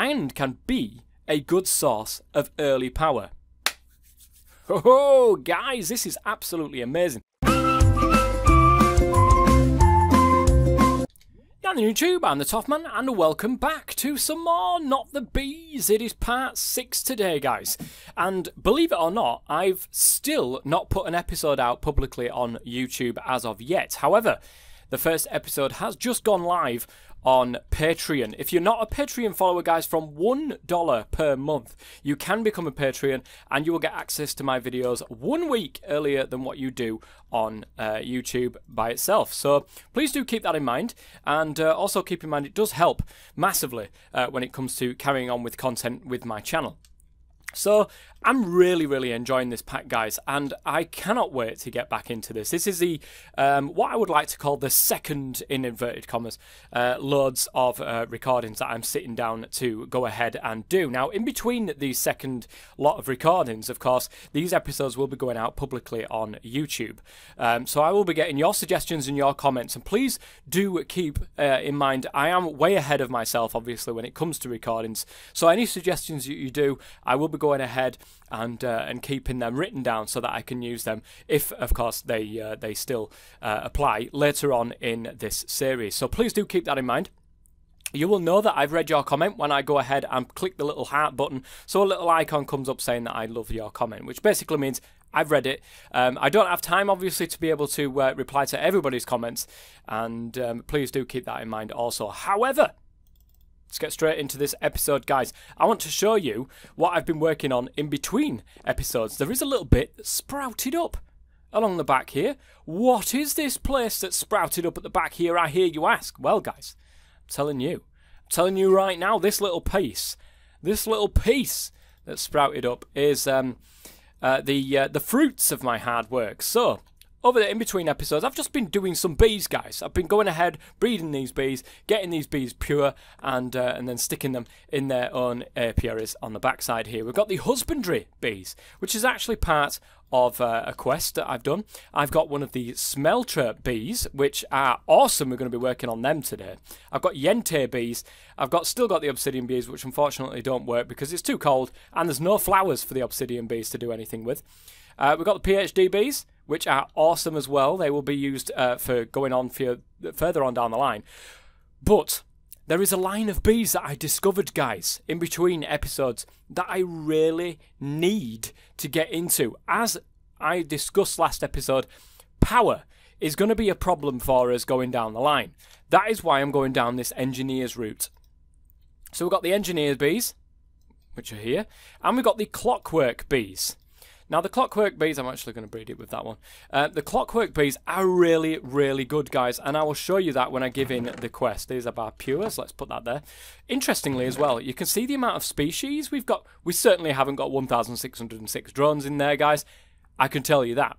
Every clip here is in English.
and can be a good source of early power. Oh, guys, this is absolutely amazing. on YouTube, I'm the Toffman, and welcome back to some more Not the Bees. It is part 6 today, guys. And believe it or not, I've still not put an episode out publicly on YouTube as of yet. However, the first episode has just gone live on Patreon. If you're not a Patreon follower, guys, from $1 per month, you can become a Patreon and you will get access to my videos one week earlier than what you do on uh, YouTube by itself. So please do keep that in mind. And uh, also keep in mind, it does help massively uh, when it comes to carrying on with content with my channel. So I'm really, really enjoying this pack, guys, and I cannot wait to get back into this. This is the um, what I would like to call the second, in inverted commas, uh, loads of uh, recordings that I'm sitting down to go ahead and do. Now, in between the second lot of recordings, of course, these episodes will be going out publicly on YouTube. Um, so I will be getting your suggestions and your comments, and please do keep uh, in mind I am way ahead of myself, obviously, when it comes to recordings. So any suggestions that you do, I will be going ahead and uh, and keeping them written down so that I can use them if, of course, they uh, they still uh, apply later on in this series. So please do keep that in mind. You will know that I've read your comment when I go ahead and click the little heart button. So a little icon comes up saying that I love your comment, which basically means I've read it. Um, I don't have time, obviously, to be able to uh, reply to everybody's comments, and um, please do keep that in mind also. However, Let's get straight into this episode, guys. I want to show you what I've been working on in between episodes. There is a little bit that sprouted up along the back here. What is this place that sprouted up at the back here, I hear you ask? Well, guys, I'm telling you. I'm telling you right now, this little piece, this little piece that sprouted up is um, uh, the uh, the fruits of my hard work. So, over the in between episodes, I've just been doing some bees, guys. I've been going ahead, breeding these bees, getting these bees pure, and uh, and then sticking them in their own apiaries on the backside here. We've got the husbandry bees, which is actually part of uh, a quest that I've done. I've got one of the smelter bees, which are awesome. We're going to be working on them today. I've got yente bees. I've got still got the obsidian bees, which unfortunately don't work because it's too cold and there's no flowers for the obsidian bees to do anything with. Uh, we've got the PhD bees, which are awesome as well. They will be used uh, for going on for further on down the line. But there is a line of bees that I discovered, guys, in between episodes that I really need to get into. As I discussed last episode, power is going to be a problem for us going down the line. That is why I'm going down this engineer's route. So we've got the engineer bees, which are here, and we've got the clockwork bees. Now, the Clockwork Bees, I'm actually going to breed it with that one. Uh, the Clockwork Bees are really, really good, guys, and I will show you that when I give in the quest. These are our pures, let's put that there. Interestingly as well, you can see the amount of species we've got. We certainly haven't got 1,606 drones in there, guys. I can tell you that.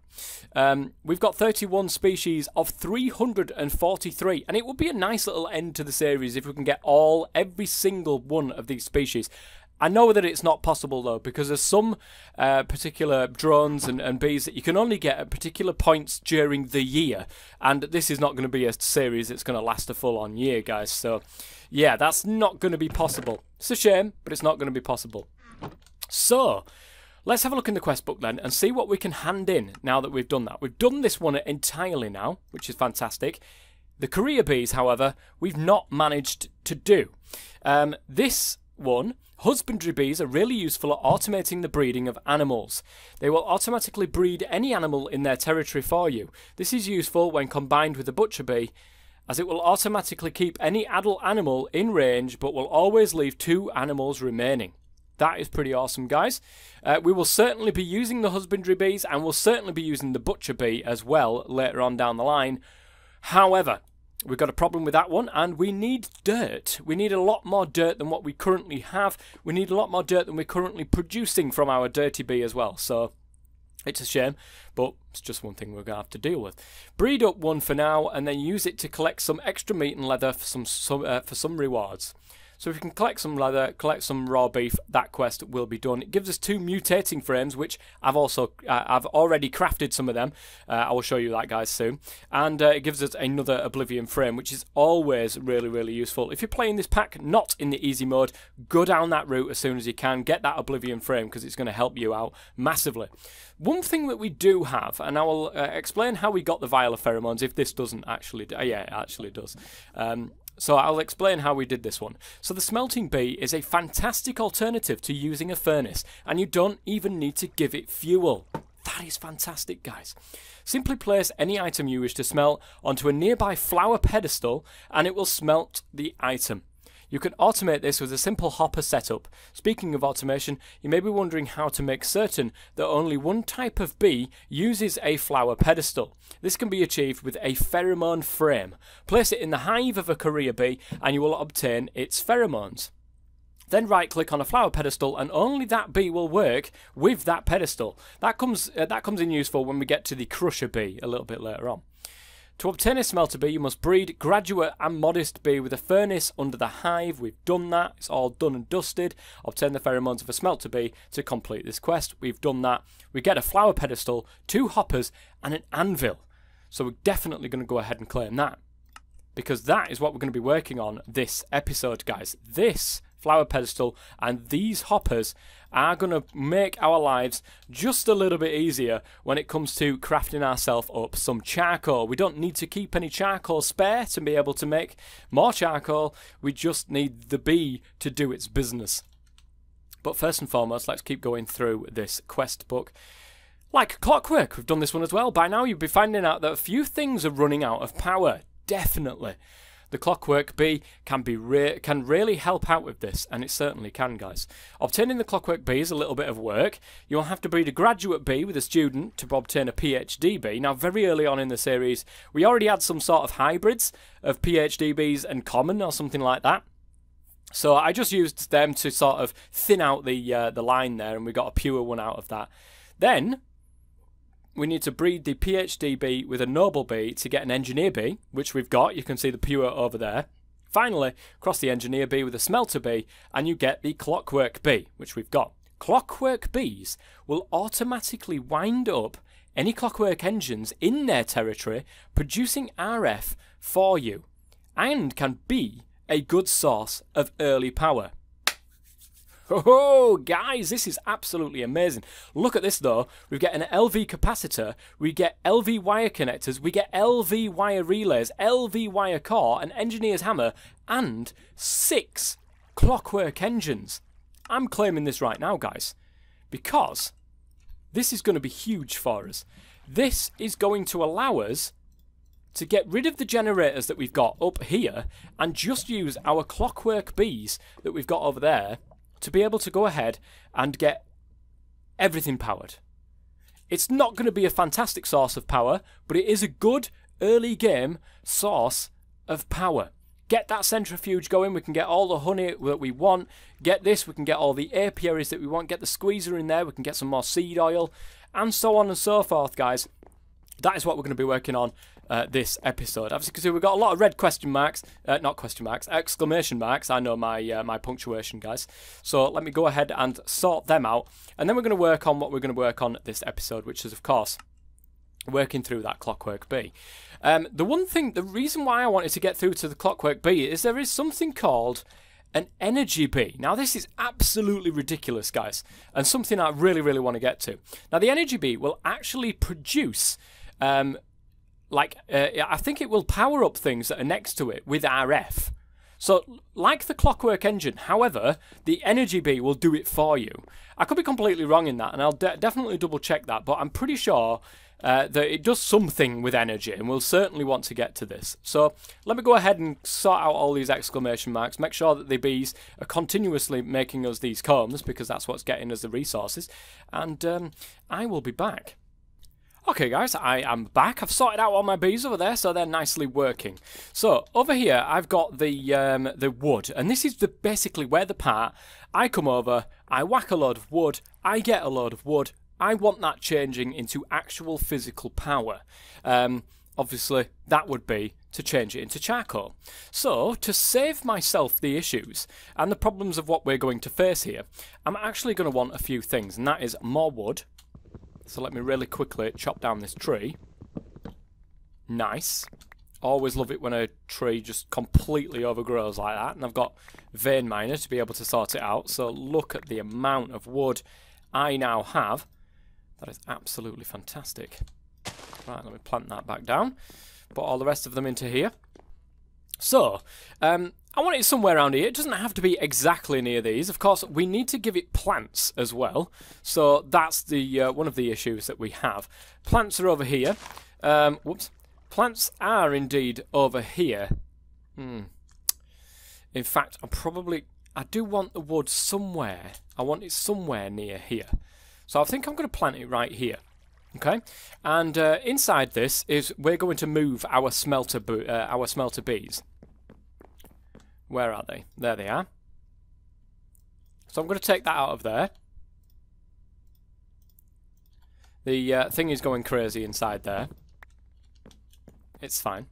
Um, we've got 31 species of 343, and it would be a nice little end to the series if we can get all, every single one of these species. I know that it's not possible though, because there's some uh, particular drones and, and bees that you can only get at particular points during the year, and this is not going to be a series that's going to last a full on year, guys. So, yeah, that's not going to be possible. It's a shame, but it's not going to be possible. So, let's have a look in the quest book then and see what we can hand in now that we've done that. We've done this one entirely now, which is fantastic. The career bees, however, we've not managed to do. Um, this one Husbandry bees are really useful at automating the breeding of animals. They will automatically breed any animal in their territory for you. This is useful when combined with the butcher bee, as it will automatically keep any adult animal in range but will always leave two animals remaining. That is pretty awesome, guys. Uh, we will certainly be using the husbandry bees and we'll certainly be using the butcher bee as well later on down the line. However, We've got a problem with that one, and we need dirt. We need a lot more dirt than what we currently have. We need a lot more dirt than we're currently producing from our dirty bee as well. So it's a shame, but it's just one thing we're going to have to deal with. Breed up one for now, and then use it to collect some extra meat and leather for some, some uh, for some rewards. So if we can collect some leather, collect some raw beef, that quest will be done. It gives us two mutating frames, which I've also uh, I've already crafted some of them. Uh, I will show you that guys soon, and uh, it gives us another Oblivion frame, which is always really really useful. If you're playing this pack not in the easy mode, go down that route as soon as you can. Get that Oblivion frame because it's going to help you out massively. One thing that we do have, and I will uh, explain how we got the Vial of Pheromones if this doesn't actually. Do, yeah, it actually does. Um, so I'll explain how we did this one. So the smelting bee is a fantastic alternative to using a furnace, and you don't even need to give it fuel. That is fantastic, guys. Simply place any item you wish to smelt onto a nearby flower pedestal, and it will smelt the item. You can automate this with a simple hopper setup. Speaking of automation, you may be wondering how to make certain that only one type of bee uses a flower pedestal. This can be achieved with a pheromone frame. Place it in the hive of a carrier bee and you will obtain its pheromones. Then right click on a flower pedestal and only that bee will work with that pedestal. That comes uh, that comes in useful when we get to the crusher bee a little bit later on. To obtain a smelter bee, you must breed graduate and modest bee with a furnace under the hive. We've done that. It's all done and dusted. Obtain the pheromones of a smelter bee to complete this quest. We've done that. We get a flower pedestal, two hoppers, and an anvil. So we're definitely going to go ahead and claim that. Because that is what we're going to be working on this episode, guys. This flower pedestal and these hoppers are going to make our lives just a little bit easier when it comes to crafting ourselves up some charcoal. We don't need to keep any charcoal spare to be able to make more charcoal. We just need the bee to do its business. But first and foremost, let's keep going through this quest book. Like clockwork, we've done this one as well. By now, you'll be finding out that a few things are running out of power. Definitely the Clockwork Bee can be re can really help out with this, and it certainly can, guys. Obtaining the Clockwork Bee is a little bit of work. You'll have to breed a graduate bee with a student to obtain a PhD bee. Now, very early on in the series, we already had some sort of hybrids of PhD bees and common or something like that. So I just used them to sort of thin out the uh, the line there, and we got a pure one out of that. Then we need to breed the PhD bee with a noble bee to get an engineer bee, which we've got. You can see the pure over there. Finally, cross the engineer bee with a smelter bee, and you get the clockwork bee, which we've got. Clockwork bees will automatically wind up any clockwork engines in their territory, producing RF for you, and can be a good source of early power. Oh, guys, this is absolutely amazing. Look at this, though. We get an LV capacitor, we get LV wire connectors, we get LV wire relays, LV wire core, an engineer's hammer, and six clockwork engines. I'm claiming this right now, guys, because this is going to be huge for us. This is going to allow us to get rid of the generators that we've got up here and just use our clockwork bees that we've got over there to be able to go ahead and get everything powered. It's not going to be a fantastic source of power, but it is a good early game source of power. Get that centrifuge going, we can get all the honey that we want. Get this, we can get all the apiaries that we want. Get the squeezer in there, we can get some more seed oil, and so on and so forth, guys. That is what we're going to be working on uh, this episode. Obviously, because we've got a lot of red question marks, uh, not question marks, exclamation marks. I know my uh, my punctuation, guys. So let me go ahead and sort them out, and then we're going to work on what we're going to work on this episode, which is, of course, working through that Clockwork Bee. Um, the one thing, the reason why I wanted to get through to the Clockwork Bee is there is something called an energy bee. Now, this is absolutely ridiculous, guys, and something I really, really want to get to. Now, the energy bee will actually produce um, like uh, I think it will power up things that are next to it with RF. So, like the clockwork engine, however, the energy bee will do it for you. I could be completely wrong in that, and I'll de definitely double check that, but I'm pretty sure uh, that it does something with energy, and we'll certainly want to get to this. So, let me go ahead and sort out all these exclamation marks, make sure that the bees are continuously making us these combs, because that's what's getting us the resources, and um, I will be back. Okay guys, I am back. I've sorted out all my bees over there, so they're nicely working. So, over here, I've got the um, the wood, and this is the basically where the part, I come over, I whack a load of wood, I get a load of wood, I want that changing into actual physical power. Um, obviously, that would be to change it into charcoal. So, to save myself the issues and the problems of what we're going to face here, I'm actually going to want a few things, and that is more wood. So let me really quickly chop down this tree. Nice. Always love it when a tree just completely overgrows like that, and I've got vein miner to be able to sort it out. So look at the amount of wood I now have. That is absolutely fantastic. Right, let me plant that back down put all the rest of them into here. So, um, I want it somewhere around here. It doesn't have to be exactly near these. Of course, we need to give it plants as well. So that's the uh, one of the issues that we have. Plants are over here. Um, whoops. Plants are indeed over here. Hmm. In fact, I probably... I do want the wood somewhere. I want it somewhere near here. So I think I'm going to plant it right here. Okay, and uh, inside this is we're going to move our smelter uh, our smelter bees. Where are they? There they are. So I'm going to take that out of there. The uh, thing is going crazy inside there. It's fine.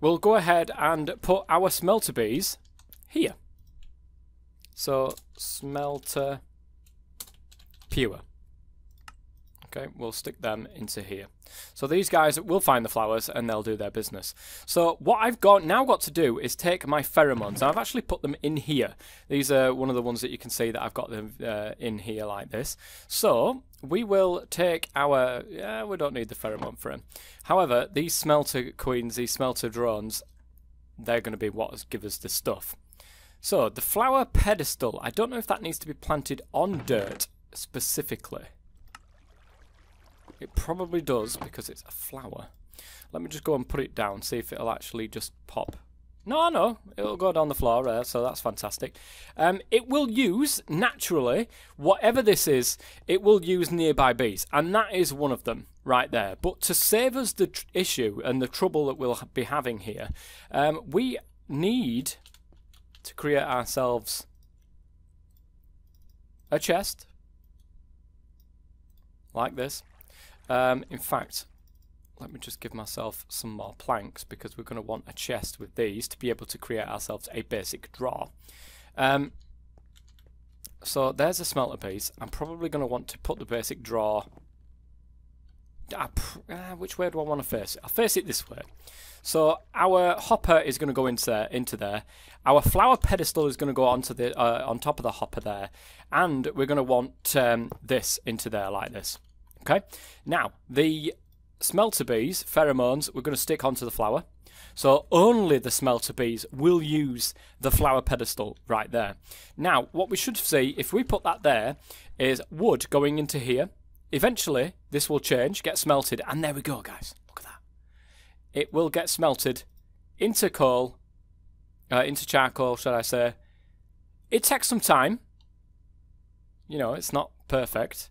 We'll go ahead and put our smelter bees here. So, smelter pure. Okay, we'll stick them into here. So these guys will find the flowers and they'll do their business. So what I've got now got to do is take my pheromones. I've actually put them in here. These are one of the ones that you can see that I've got them uh, in here like this. So we will take our... Yeah, we don't need the pheromone for him. However, these smelter queens, these smelter drones, they're going to be what give us the stuff. So the flower pedestal, I don't know if that needs to be planted on dirt specifically. It probably does because it's a flower. Let me just go and put it down, see if it'll actually just pop. No, no, it'll go down the floor there, so that's fantastic. Um, it will use, naturally, whatever this is, it will use nearby bees, and that is one of them right there. But to save us the issue and the trouble that we'll be having here, um, we need to create ourselves a chest, like this. Um, in fact, let me just give myself some more planks because we're going to want a chest with these to be able to create ourselves a basic drawer. Um, so there's a smelter piece. I'm probably going to want to put the basic drawer... Uh, which way do I want to face it? I'll face it this way. So our hopper is going to go into into there. Our flower pedestal is going to go onto the uh, on top of the hopper there, and we're going to want um, this into there like this. Okay, now the smelter bees, pheromones, we're going to stick onto the flower. So only the smelter bees will use the flower pedestal right there. Now, what we should see, if we put that there, is wood going into here. Eventually, this will change, get smelted, and there we go, guys. Look at that. It will get smelted into coal, uh, into charcoal, should I say. It takes some time. You know, it's not perfect.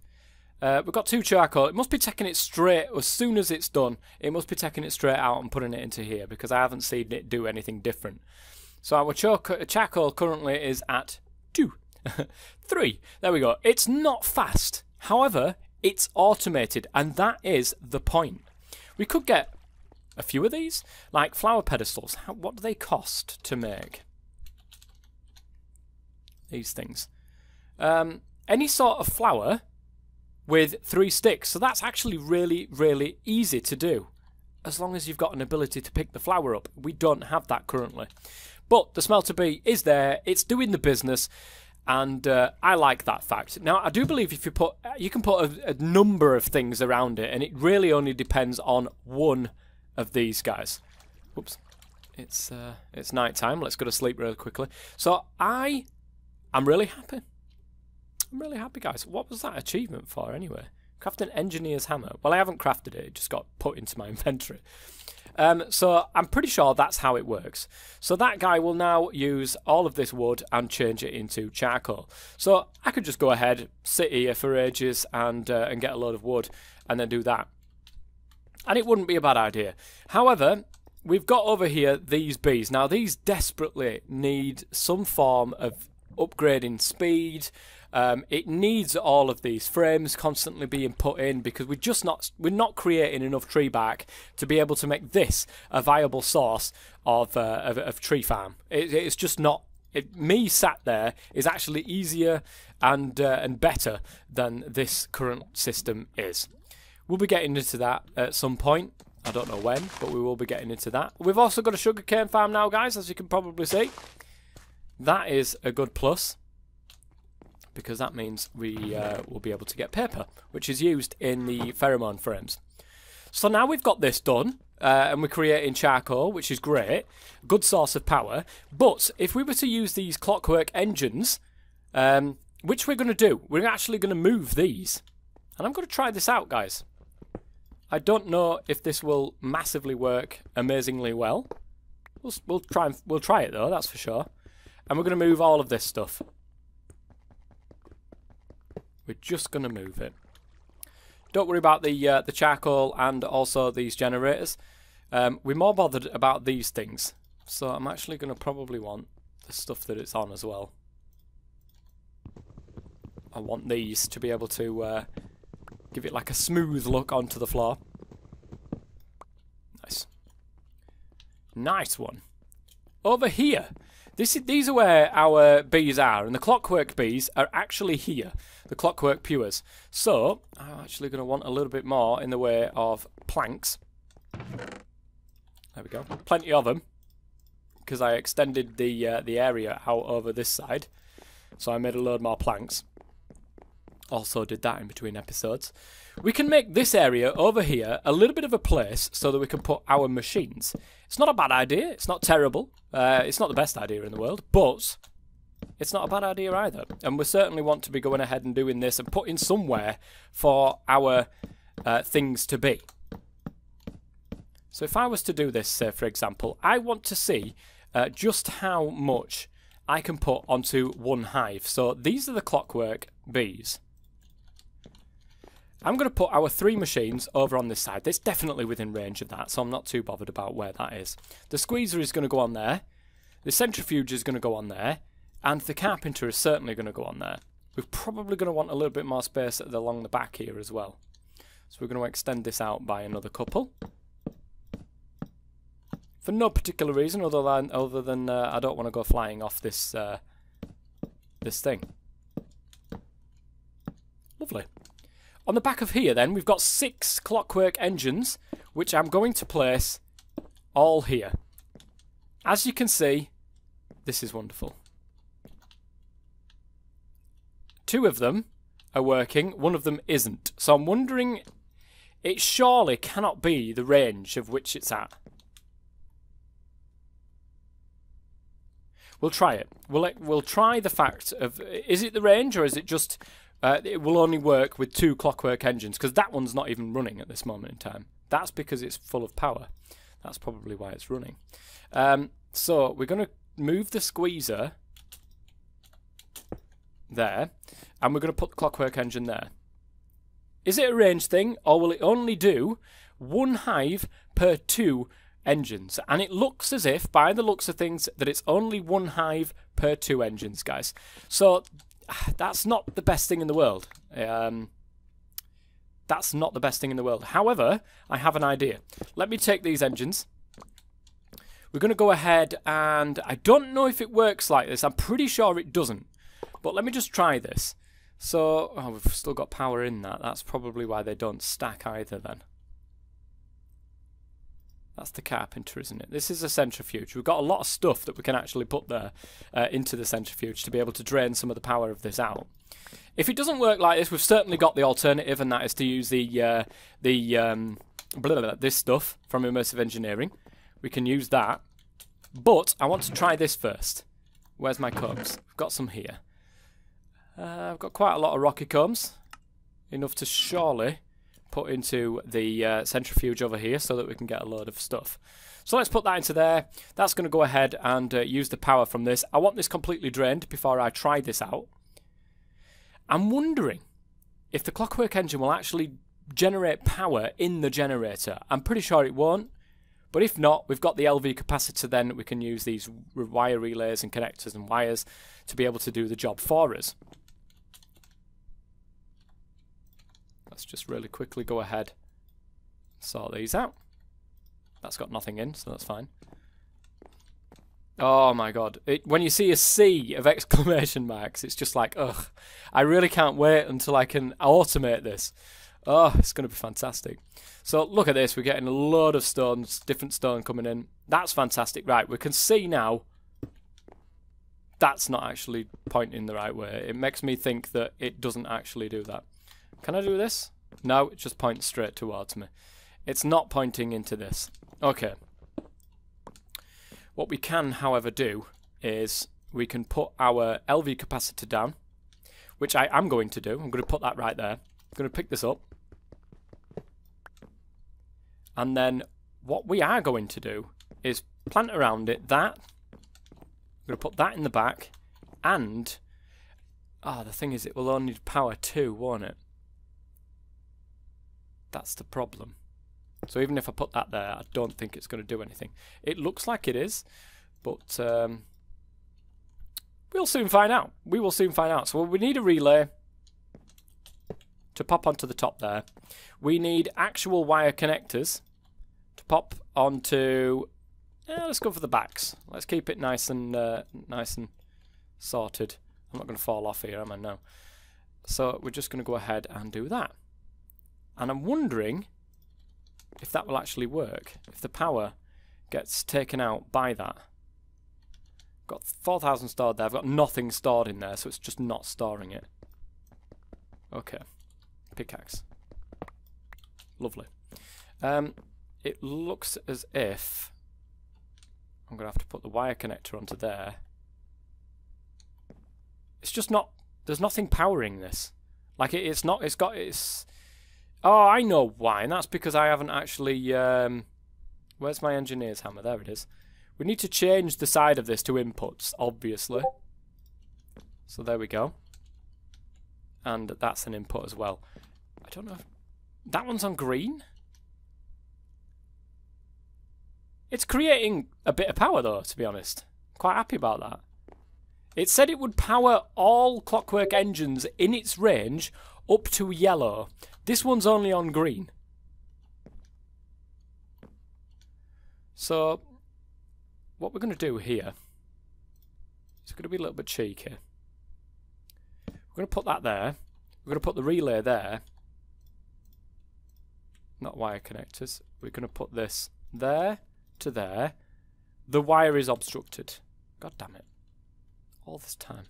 Uh, we've got two charcoal. It must be taking it straight as soon as it's done. It must be taking it straight out and putting it into here because I haven't seen it do anything different. So our charcoal currently is at two, three. There we go. It's not fast. However, it's automated, and that is the point. We could get a few of these, like flower pedestals. How, what do they cost to make? These things. Um, any sort of flower with three sticks. So that's actually really, really easy to do. As long as you've got an ability to pick the flower up. We don't have that currently. But the smelter bee is there. It's doing the business. And uh, I like that fact. Now, I do believe if you put, you can put a, a number of things around it, and it really only depends on one of these guys. Oops, it's uh, it's night time. Let's go to sleep really quickly. So I, I'm really happy. I'm really happy, guys. What was that achievement for, anyway? Craft an engineer's hammer. Well, I haven't crafted it. It just got put into my inventory. Um, so I'm pretty sure that's how it works. So that guy will now use all of this wood and change it into charcoal. So I could just go ahead, sit here for ages and, uh, and get a load of wood and then do that. And it wouldn't be a bad idea. However, we've got over here these bees. Now, these desperately need some form of upgrading speed. Um, it needs all of these frames constantly being put in because we're just not we're not creating enough tree bark to be able to make this a viable source of uh, of, of, tree farm. It, it's just not. It, me sat there is actually easier and uh, and better than this current system is. We'll be getting into that at some point. I don't know when, but we will be getting into that. We've also got a sugarcane farm now, guys, as you can probably see. That is a good plus because that means we uh, will be able to get paper, which is used in the pheromone frames. So now we've got this done, uh, and we're creating charcoal, which is great, good source of power. But if we were to use these clockwork engines, um, which we're going to do, we're actually going to move these. And I'm going to try this out, guys. I don't know if this will massively work amazingly well. We'll, we'll try and, we'll try it though, that's for sure. And we're going to move all of this stuff. We're just going to move it. Don't worry about the uh, the charcoal and also these generators. Um, we're more bothered about these things. So I'm actually going to probably want the stuff that it's on as well. I want these to be able to uh, Give it like a smooth look onto the floor. Nice. Nice one. Over here. This is, these are where our bees are, and the clockwork bees are actually here. The clockwork pures. So, I'm actually going to want a little bit more in the way of planks. There we go. Plenty of them. Because I extended the uh, the area out over this side. So I made a load more planks also did that in between episodes. We can make this area over here a little bit of a place so that we can put our machines. It's not a bad idea. It's not terrible. Uh, it's not the best idea in the world, but it's not a bad idea either. And we certainly want to be going ahead and doing this and putting somewhere for our uh, things to be. So if I was to do this, uh, for example, I want to see uh, just how much I can put onto one hive. So these are the clockwork bees. I'm going to put our three machines over on this side. It's definitely within range of that, so I'm not too bothered about where that is. The squeezer is going to go on there. The centrifuge is going to go on there. And the carpenter is certainly going to go on there. We're probably going to want a little bit more space along the back here as well. So we're going to extend this out by another couple. For no particular reason other than other than uh, I don't want to go flying off this uh, this thing. Lovely. On the back of here then, we've got six clockwork engines, which I'm going to place all here. As you can see, this is wonderful. Two of them are working, one of them isn't. So I'm wondering, it surely cannot be the range of which it's at. We'll try it. We'll we'll try the fact of is it the range or is it just uh, it will only work with two clockwork engines because that one's not even running at this moment in time. That's because it's full of power. That's probably why it's running. Um, so we're going to move the squeezer there, and we're going to put the clockwork engine there. Is it a range thing, or will it only do one hive per two engines? And it looks as if, by the looks of things, that it's only one hive per two engines, guys. So that's not the best thing in the world. Um, that's not the best thing in the world. However, I have an idea. Let me take these engines. We're going to go ahead and I don't know if it works like this. I'm pretty sure it doesn't. But let me just try this. So, oh, we've still got power in that. That's probably why they don't stack either then. That's the carpenter, isn't it? This is a centrifuge. We've got a lot of stuff that we can actually put there uh, into the centrifuge to be able to drain some of the power of this out. If it doesn't work like this, we've certainly got the alternative, and that is to use the uh, the um, blah, blah, this stuff from Immersive Engineering. We can use that. But I want to try this first. Where's my cups? I've got some here. Uh, I've got quite a lot of rocky combs. Enough to surely put into the uh, centrifuge over here so that we can get a load of stuff. So let's put that into there. That's going to go ahead and uh, use the power from this. I want this completely drained before I try this out. I'm wondering if the clockwork engine will actually generate power in the generator. I'm pretty sure it won't, But if not, we've got the LV capacitor then we can use these wire relays and connectors and wires to be able to do the job for us. Let's just really quickly go ahead sort these out. That's got nothing in, so that's fine. Oh my god. It, when you see a sea of exclamation marks, it's just like, ugh. I really can't wait until I can automate this. Oh, it's going to be fantastic. So look at this. We're getting a load of stones, different stone coming in. That's fantastic. Right, we can see now that's not actually pointing the right way. It makes me think that it doesn't actually do that. Can I do this? No, it just points straight towards me. It's not pointing into this. Okay. What we can, however, do is we can put our LV capacitor down, which I am going to do. I'm going to put that right there. I'm going to pick this up. And then what we are going to do is plant around it that. I'm going to put that in the back. And, ah, oh, the thing is it will only power two, won't it? That's the problem. So even if I put that there, I don't think it's going to do anything. It looks like it is, but um, we'll soon find out. We will soon find out. So we need a relay to pop onto the top there. We need actual wire connectors to pop onto. Yeah, let's go for the backs. Let's keep it nice and uh, nice and sorted. I'm not going to fall off here, am I? No. So we're just going to go ahead and do that. And I'm wondering if that will actually work. If the power gets taken out by that. Got 4,000 stored there. I've got nothing stored in there, so it's just not storing it. Okay. Pickaxe. Lovely. Um, it looks as if I'm going to have to put the wire connector onto there. It's just not... There's nothing powering this. Like, it, it's not... It's got... It's Oh, I know why, and that's because I haven't actually... Um, where's my engineer's hammer? There it is. We need to change the side of this to inputs, obviously. So there we go. And that's an input as well. I don't know if... That one's on green? It's creating a bit of power, though, to be honest. Quite happy about that. It said it would power all clockwork engines in its range up to yellow. This one's only on green. So, what we're going to do here is going to be a little bit cheeky. We're going to put that there. We're going to put the relay there. Not wire connectors. We're going to put this there to there. The wire is obstructed. God damn it. All this time.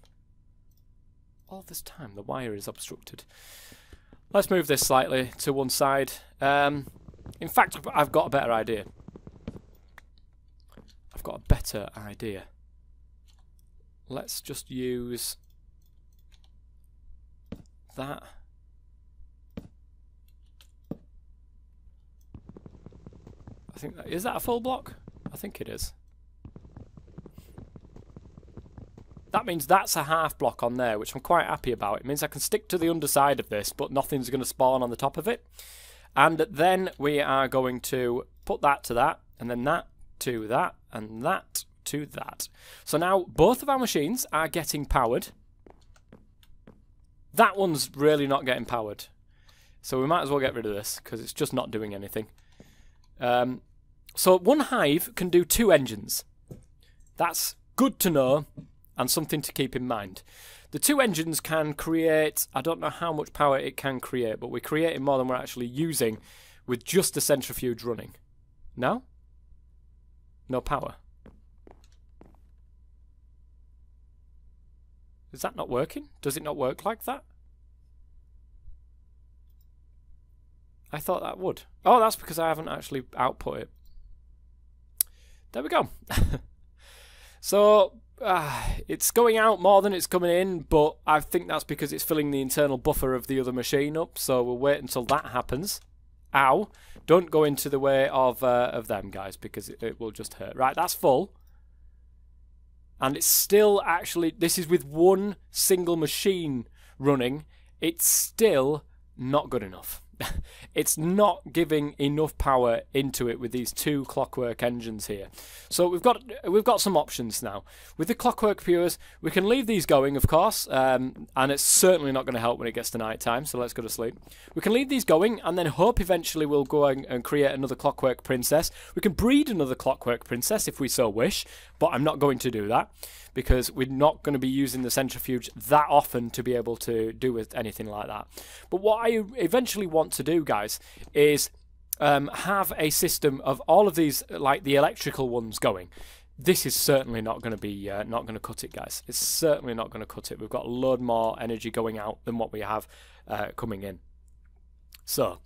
All this time the wire is obstructed. Let's move this slightly to one side. Um, in fact, I've got a better idea. I've got a better idea. Let's just use that. I think that, is that a full block? I think it is. That means that's a half block on there, which I'm quite happy about. It means I can stick to the underside of this, but nothing's going to spawn on the top of it. And then we are going to put that to that, and then that to that, and that to that. So now both of our machines are getting powered. That one's really not getting powered. So we might as well get rid of this, because it's just not doing anything. Um, so one hive can do two engines. That's good to know and something to keep in mind. The two engines can create, I don't know how much power it can create, but we're creating more than we're actually using with just the centrifuge running. No? No power. Is that not working? Does it not work like that? I thought that would. Oh, that's because I haven't actually output it. There we go. so uh, it's going out more than it's coming in, but I think that's because it's filling the internal buffer of the other machine up. So we'll wait until that happens. Ow! Don't go into the way of uh, of them guys because it, it will just hurt. Right, that's full, and it's still actually. This is with one single machine running. It's still not good enough. it's not giving enough power into it with these two clockwork engines here. So we've got we've got some options now. With the clockwork pures, we can leave these going, of course, um, and it's certainly not going to help when it gets to night time, so let's go to sleep. We can leave these going and then hope eventually we'll go and, and create another clockwork princess. We can breed another clockwork princess if we so wish, but I'm not going to do that because we're not going to be using the centrifuge that often to be able to do with anything like that. But what I eventually want to do, guys, is um, have a system of all of these, like the electrical ones, going. This is certainly not going to be uh, not going to cut it, guys. It's certainly not going to cut it. We've got a load more energy going out than what we have uh, coming in. So,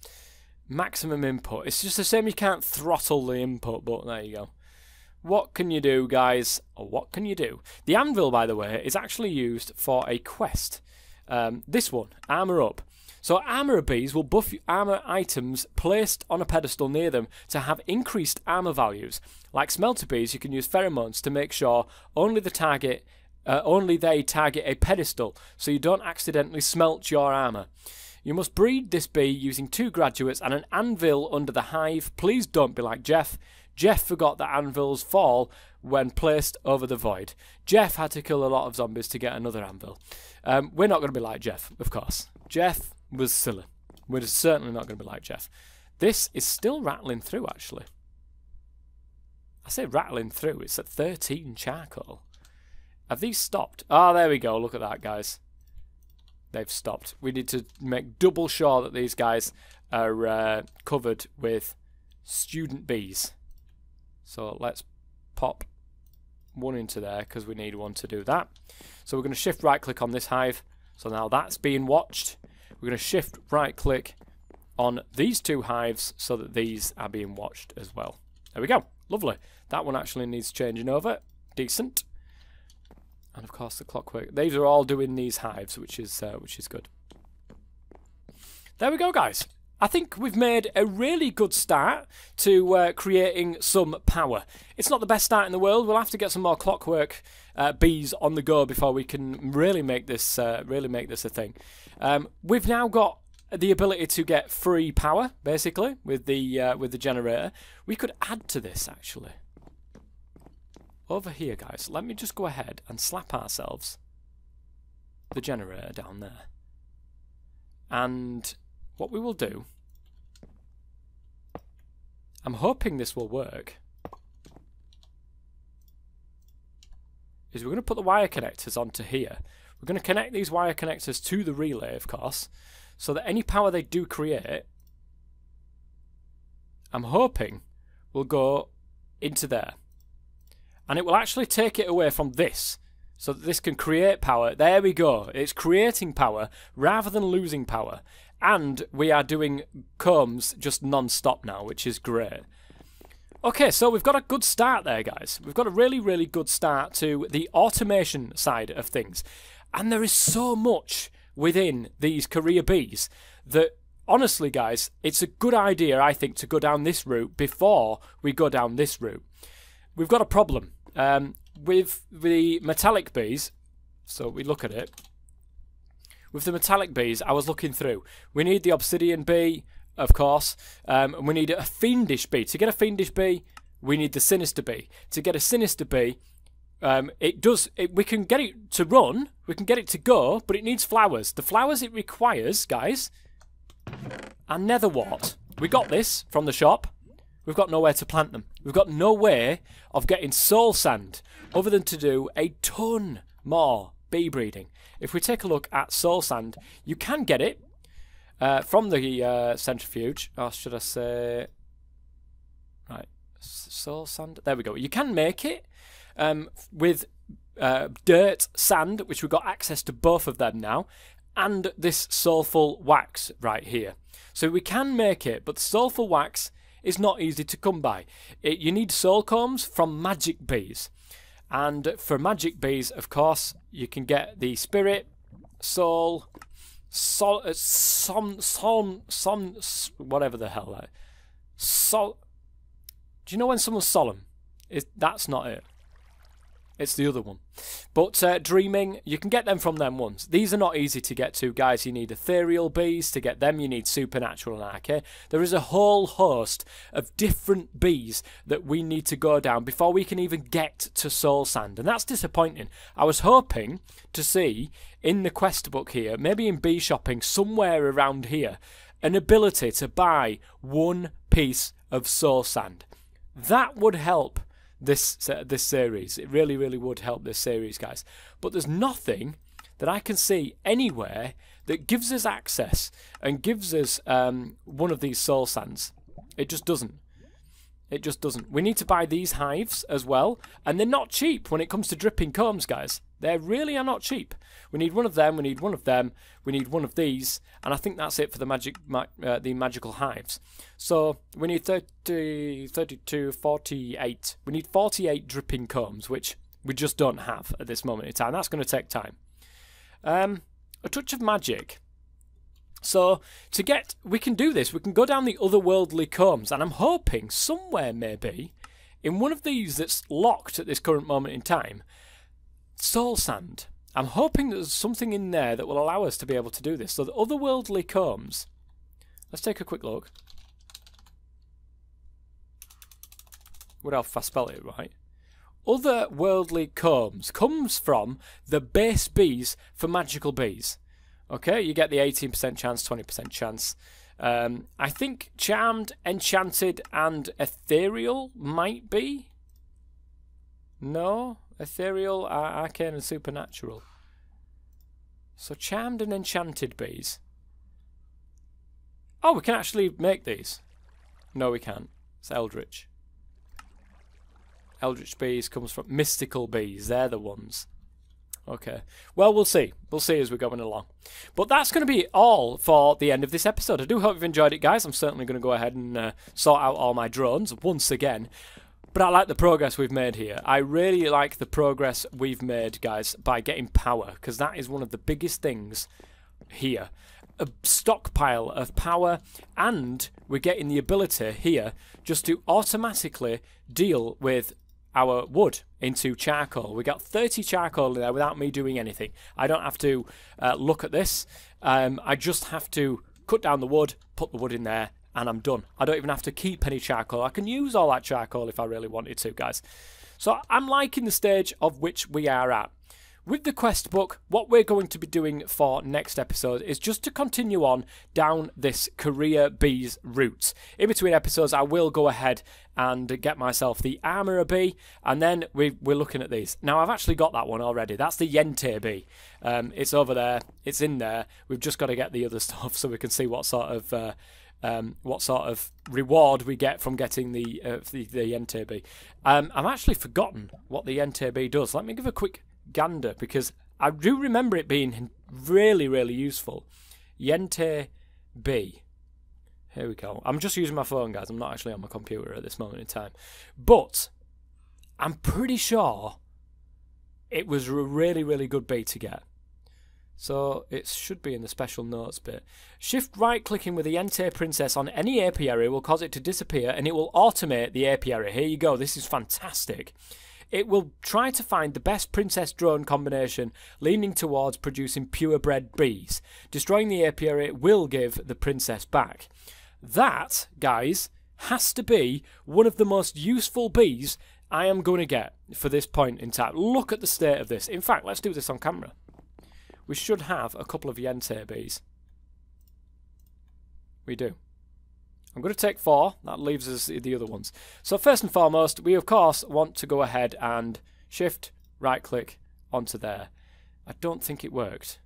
maximum input. It's just the same. You can't throttle the input, but there you go. What can you do, guys? What can you do? The anvil, by the way, is actually used for a quest. Um, this one, Armour Up. So armour bees will buff armour items placed on a pedestal near them to have increased armour values. Like smelter bees, you can use pheromones to make sure only the target, uh, only they target a pedestal, so you don't accidentally smelt your armour. You must breed this bee using two graduates and an anvil under the hive. Please don't be like Jeff. Jeff forgot that anvils fall when placed over the void. Jeff had to kill a lot of zombies to get another anvil. Um, we're not going to be like Jeff, of course. Jeff was silly. We're certainly not going to be like Jeff. This is still rattling through, actually. I say rattling through. It's at 13 charcoal. Have these stopped? Ah, oh, there we go. Look at that, guys. They've stopped. We need to make double sure that these guys are uh, covered with student bees. So let's pop one into there because we need one to do that. So we're going to shift right click on this hive. So now that's being watched. We're going to shift right click on these two hives so that these are being watched as well. There we go. Lovely. That one actually needs changing over. Decent. And of course the clockwork. These are all doing these hives, which is uh, which is good. There we go, guys. I think we've made a really good start to uh, creating some power. It's not the best start in the world. We'll have to get some more clockwork uh, bees on the go before we can really make this uh, really make this a thing. Um, we've now got the ability to get free power, basically, with the uh, with the generator. We could add to this actually. Over here, guys. Let me just go ahead and slap ourselves the generator down there. And what we will do I'm hoping this will work. Is we're going to put the wire connectors onto here. We're going to connect these wire connectors to the relay, of course, so that any power they do create, I'm hoping, will go into there. And it will actually take it away from this, so that this can create power. There we go. It's creating power rather than losing power and we are doing combs just non-stop now, which is great. Okay, so we've got a good start there, guys. We've got a really, really good start to the automation side of things. And there is so much within these career bees that, honestly, guys, it's a good idea, I think, to go down this route before we go down this route. We've got a problem. Um, with the metallic bees, so we look at it, with the metallic bees, I was looking through. We need the obsidian bee, of course, um, and we need a fiendish bee. To get a fiendish bee, we need the sinister bee. To get a sinister bee, um, it does. It, we can get it to run, we can get it to go, but it needs flowers. The flowers it requires, guys, are netherwort. We got this from the shop. We've got nowhere to plant them. We've got no way of getting soul sand other than to do a ton more bee breeding. If we take a look at soul sand, you can get it uh, from the uh, centrifuge, or should I say, right, soul sand. There we go. You can make it um, with uh, dirt, sand, which we've got access to both of them now, and this soulful wax right here. So we can make it, but soulful wax is not easy to come by. It, you need soul combs from magic bees. And for magic bees, of course, you can get the spirit, soul, sol, uh, some, some, some, whatever the hell that. Sol. Do you know when someone's solemn? Is that's not it. It's the other one. But uh, Dreaming, you can get them from them ones. These are not easy to get to, guys. You need ethereal bees. To get them, you need supernatural and arcane. There is a whole host of different bees that we need to go down before we can even get to Soul Sand. And that's disappointing. I was hoping to see in the quest book here, maybe in bee shopping, somewhere around here, an ability to buy one piece of Soul Sand. That would help this this series. It really, really would help this series, guys. But there's nothing that I can see anywhere that gives us access and gives us um, one of these soul sands. It just doesn't. It just doesn't. We need to buy these hives as well, and they're not cheap when it comes to dripping combs, guys. They really are not cheap. We need one of them, we need one of them, we need one of these, and I think that's it for the magic ma uh, the magical hives. So we need 30, 32, 48. We need 48 dripping combs, which we just don't have at this moment in time. That's going to take time. Um, a touch of magic. So to get, we can do this. We can go down the otherworldly combs, and I'm hoping somewhere maybe in one of these that's locked at this current moment in time, soul sand. I'm hoping there's something in there that will allow us to be able to do this. So the otherworldly combs. Let's take a quick look. Would have fast spell it right? Otherworldly combs comes from the base bees for magical bees. Okay, you get the 18% chance, 20% chance. Um, I think Charmed, Enchanted, and Ethereal might be. No? Ethereal, Arcane, and Supernatural. So Charmed and Enchanted bees. Oh, we can actually make these. No, we can't. It's Eldritch. Eldritch bees comes from mystical bees. They're the ones. Okay. Well, we'll see. We'll see as we're going along. But that's going to be all for the end of this episode. I do hope you've enjoyed it, guys. I'm certainly going to go ahead and uh, sort out all my drones once again. But I like the progress we've made here. I really like the progress we've made, guys, by getting power, because that is one of the biggest things here. A stockpile of power, and we're getting the ability here just to automatically deal with our wood into charcoal. We got 30 charcoal in there without me doing anything. I don't have to uh, look at this. Um, I just have to cut down the wood, put the wood in there, and I'm done. I don't even have to keep any charcoal. I can use all that charcoal if I really wanted to, guys. So I'm liking the stage of which we are at. With the quest book, what we're going to be doing for next episode is just to continue on down this career bees route. In between episodes, I will go ahead and get myself the armourer bee, and then we, are looking at these. Now, I've actually got that one already. That's the Yente bee. Um, it's over there. It's in there. We've just got to get the other stuff so we can see what sort of uh, um, what sort of reward we get from getting the uh, the, the Yente bee. Um, I've actually forgotten what the Yente bee does. Let me give a quick gander because I do remember it being really, really useful. Yente bee. Here we go. I'm just using my phone, guys. I'm not actually on my computer at this moment in time. But I'm pretty sure it was a really, really good B to get. So it should be in the special notes bit. Shift right clicking with the Yente Princess on any apiary will cause it to disappear and it will automate the apiary. Here you go, this is fantastic. It will try to find the best princess drone combination, leaning towards producing purebred bees. Destroying the apiary will give the princess back. That, guys, has to be one of the most useful bees I am going to get for this point in time. Look at the state of this. In fact, let's do this on camera we should have a couple of Yente bees. We do. I'm going to take four. That leaves us the other ones. So first and foremost, we of course want to go ahead and shift right click onto there. I don't think it worked.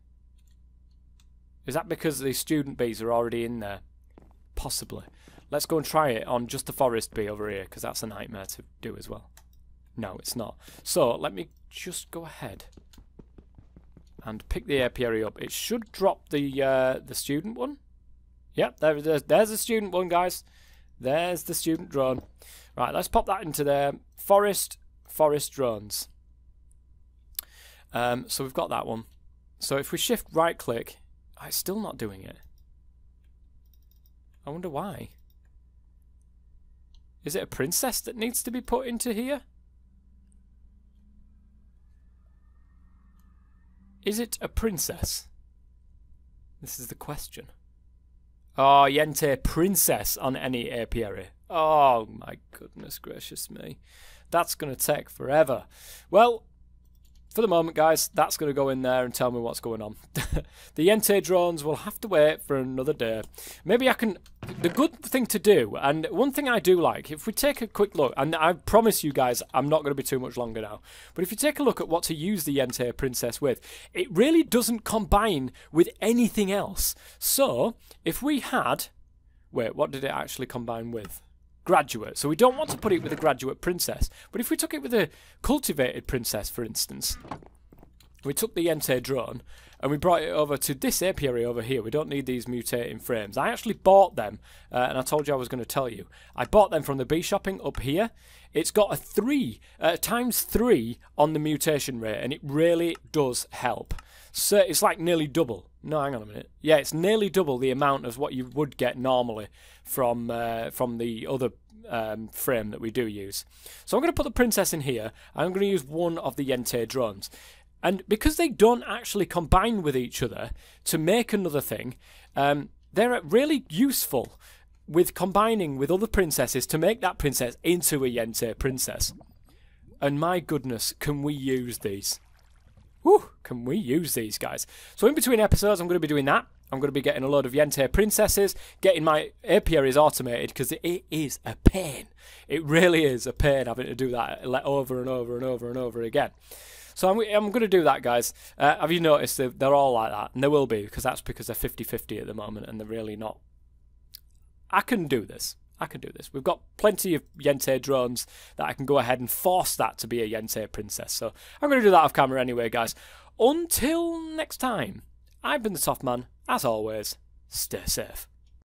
Is that because the student bees are already in there? Possibly. Let's go and try it on just the forest bee over here, because that's a nightmare to do as well. No, it's not. So, let me just go ahead and pick the apiary up. It should drop the uh, the student one. Yep, there, there's, there's the student one, guys. There's the student drone. Right, let's pop that into there. Forest, forest drones. Um, so we've got that one. So if we shift right click, it's still not doing it. I wonder why. Is it a princess that needs to be put into here? Is it a princess? This is the question. Oh, Yente princess on any apiary. Oh my goodness gracious me. That's going to take forever. Well, for the moment, guys, that's going to go in there and tell me what's going on. the Yente drones will have to wait for another day. Maybe I can... The good thing to do, and one thing I do like, if we take a quick look, and I promise you guys I'm not going to be too much longer now, but if you take a look at what to use the Yente Princess with, it really doesn't combine with anything else. So, if we had... Wait, what did it actually combine with? Graduate. So we don't want to put it with a graduate princess. But if we took it with a cultivated princess, for instance, we took the Yente drone and we brought it over to this apiary over here. We don't need these mutating frames. I actually bought them, uh, and I told you I was going to tell you. I bought them from the bee shopping up here. It's got a 3, uh, times 3 on the mutation rate, and it really does help. So it's like nearly double. No, hang on a minute. Yeah, it's nearly double the amount of what you would get normally from uh, from the other um, frame that we do use. So I'm going to put the princess in here. I'm going to use one of the Yente drones. And because they don't actually combine with each other to make another thing, um, they're really useful with combining with other princesses to make that princess into a Yente princess. And my goodness, can we use these? Whew, can we use these guys? So in between episodes, I'm going to be doing that. I'm going to be getting a load of Yente princesses, getting my apiaries automated because it is a pain. It really is a pain having to do that over and over and over and over again. So I'm, I'm going to do that, guys. Uh, have you noticed that they're all like that? And they will be because that's because they're 50-50 at the moment and they're really not. I can do this. I can do this. We've got plenty of Yente drones that I can go ahead and force that to be a Yente princess. So I'm going to do that off camera anyway, guys. Until next time, I've been the Soft Man. As always, stay safe.